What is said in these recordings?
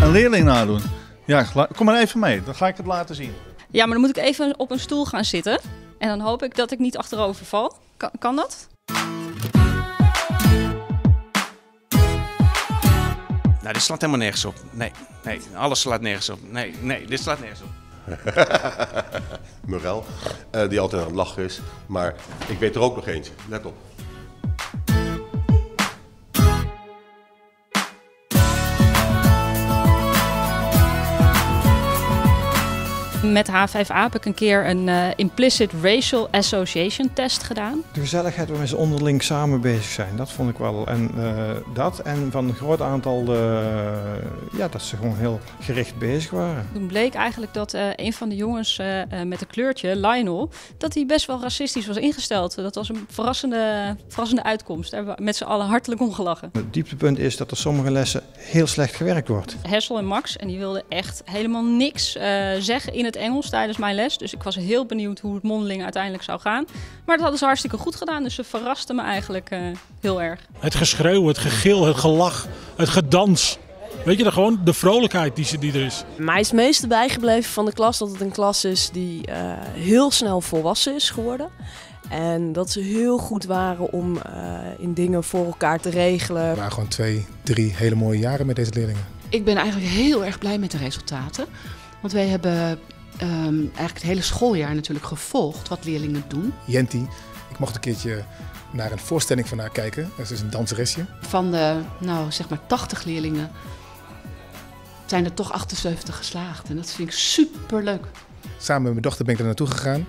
Een leerling nadoen. Ja, kom maar even mee. Dan ga ik het laten zien. Ja, maar dan moet ik even op een stoel gaan zitten. En dan hoop ik dat ik niet achterover val. Kan, kan dat? Nou, dit slaat helemaal nergens op. Nee, nee, alles slaat nergens op. Nee, nee, dit slaat nergens op. Murel, eh, die altijd aan het lachen is. Maar ik weet er ook nog eentje. Let op. Met H5A heb ik een keer een eh, Implicit Racial Association test gedaan. De gezelligheid waarmee ze onderling samen bezig zijn, dat vond ik wel. En eh, dat en van een groot aantal, eh, ja, dat ze gewoon heel gericht bezig waren. Toen bleek eigenlijk dat een van de jongens met een kleurtje, Lionel, dat hij best wel racistisch was ingesteld. Dat was een verrassende, verrassende uitkomst. Daar hebben we met z'n allen hartelijk om gelachen. Het dieptepunt is dat er sommige lessen heel slecht gewerkt wordt. Hessel en Max, en die wilden echt helemaal niks zeggen in het Engels tijdens mijn les. Dus ik was heel benieuwd hoe het mondeling uiteindelijk zou gaan. Maar dat hadden ze hartstikke goed gedaan, dus ze verrasten me eigenlijk eh, heel erg. Het geschreeuw, het gegil, het gelach, het gedans. Weet je, dan gewoon de vrolijkheid die, ze- die er is. Mij is het meeste bijgebleven van de klas dat het een klas is die eh, heel snel volwassen is geworden. En dat ze heel goed waren om eh, in dingen voor elkaar te regelen. Het waren gewoon twee, drie hele mooie jaren met deze leerlingen. Ik ben eigenlijk heel erg blij met de resultaten. Want wij hebben ehm, eigenlijk het hele schooljaar natuurlijk gevolgd wat leerlingen doen. Jenti, ik mocht een keertje naar een voorstelling van haar kijken. Dat is een danseresje. Van de, nou zeg maar 80 leerlingen zijn er toch 78 geslaagd. En dat vind ik super leuk. Samen met mijn dochter ben ik er naartoe gegaan.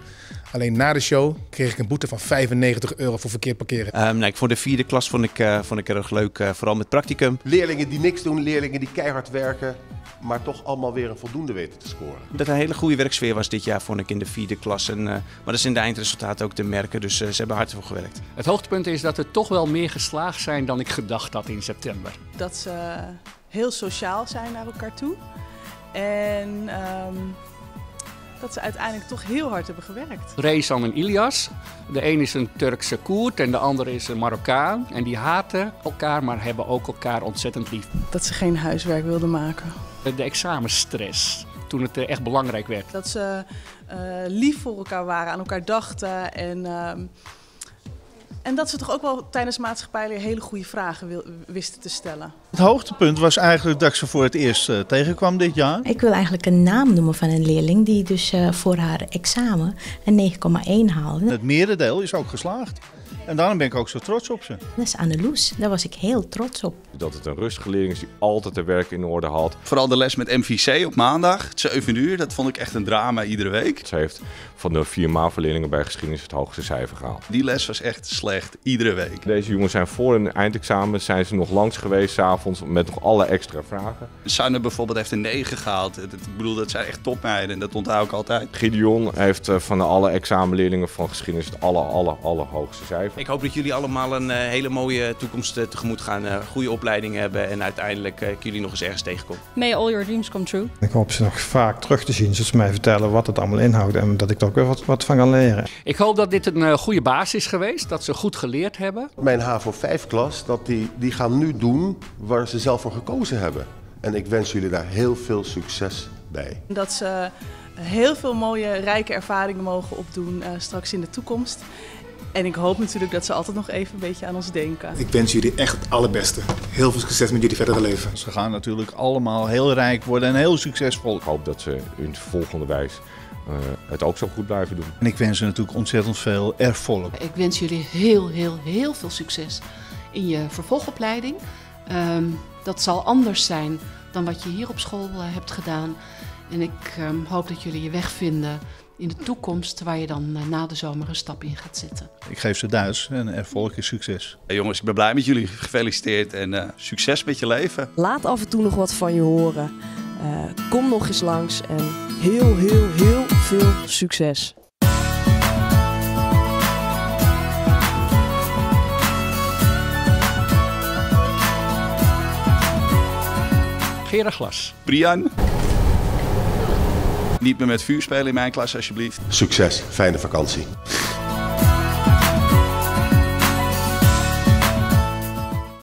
Alleen na de show kreeg ik een boete van 95 euro voor verkeerd parkeren. Ehm nou, ik vond de vierde klas vond ik, eh, vond ik erg leuk, eh, vooral met practicum. Leerlingen die niks doen, leerlingen die keihard werken. Maar toch allemaal weer een voldoende weten te scoren. Dat er een hele goede werksfeer was dit jaar, vond ik in de vierde klas. En, eh, maar dat is in de eindresultaten ook te merken, dus ze hebben hard voor gewerkt. Het hoogtepunt is dat er toch wel meer geslaagd zijn dan ik gedacht had in september. Dat ze heel sociaal zijn naar elkaar toe. En ehm, dat ze uiteindelijk toch heel hard hebben gewerkt. Rezan en Ilias. De een is een Turkse Koerd en de ander is een Marokkaan. En die haten elkaar, maar hebben ook elkaar ontzettend lief. Dat ze geen huiswerk wilden maken. De examenstress, toen het echt belangrijk werd. Dat ze eh, lief voor elkaar waren, aan elkaar dachten. En, ehm, en dat ze toch ook wel tijdens maatschappij hele goede vragen wil- wisten te stellen. Het hoogtepunt was eigenlijk dat ik ze voor het eerst eh, tegenkwam dit jaar. Ik wil eigenlijk een naam noemen van een leerling die dus eh, voor haar examen een 9,1 haalde. Het merendeel is ook geslaagd. En daarom ben ik ook zo trots op ze. Dat is Anneloes, daar was ik heel trots op. Dat het een rustige leerling is die altijd de werk in orde had. Vooral de les met MVC op maandag, 7 uur, dat vond ik echt een drama iedere week. Ze heeft van de vier MAVO-leerlingen bij geschiedenis het hoogste cijfer gehaald. Die les was echt slecht, iedere week. Deze jongens zijn voor een eindexamen zijn ze nog langs geweest s'avonds met nog alle extra vragen. Sanne bijvoorbeeld heeft een 9 gehaald. Ik bedoel, dat zijn echt topmeiden en dat onthoud ik altijd. Gideon heeft eh, van de alle examenleerlingen van geschiedenis het aller, aller, allerhoogste cijfer. Ik hoop dat jullie allemaal een eh, hele mooie toekomst eh, tegemoet gaan. eh goede opleiding hebben en uiteindelijk eh, ik jullie nog eens ergens tegenkom. May all your dreams come true. Ik hoop ze nog vaak terug te zien, zodat ze mij vertellen wat het allemaal inhoudt en dat ik er ook weer wat, wat van kan leren. Ik hoop dat dit een goede basis is geweest, dat ze goed geleerd hebben. Mijn HAVO 5-klas, dat die, die gaan nu doen waar ze zelf voor gekozen hebben. En ik wens jullie daar heel veel succes bij. Dat ze heel veel mooie, rijke ervaringen mogen opdoen eh, straks in de toekomst. En ik hoop natuurlijk dat ze altijd nog even een beetje aan ons denken. Ik wens jullie echt het allerbeste. Heel veel succes met jullie verdere leven. Ze gaan natuurlijk allemaal heel rijk worden en heel succesvol. Ik hoop dat ze in het volgende wijs eh, het ook zo goed blijven doen. En ik wens ze natuurlijk ontzettend veel erfolg. Ik wens jullie heel, heel, heel veel succes in je vervolgopleiding. Ehm, dat zal anders zijn dan wat je hier op school eh, hebt gedaan. En ik ehm, hoop dat jullie je weg vinden in de toekomst waar je dan eh, na de zomer een stap in gaat zetten. Ik geef ze Duits en erfolg is succes. Hey, jongens, ik ben blij met jullie. Gefeliciteerd en eh, succes met je leven. Laat af en toe nog wat van je horen. Eh, kom nog eens langs en heel, heel, heel veel succes. Gerard Glas. Brian. Niet meer met vuur spelen in mijn klas, alsjeblieft. Succes, fijne vakantie.